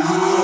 Hallelujah.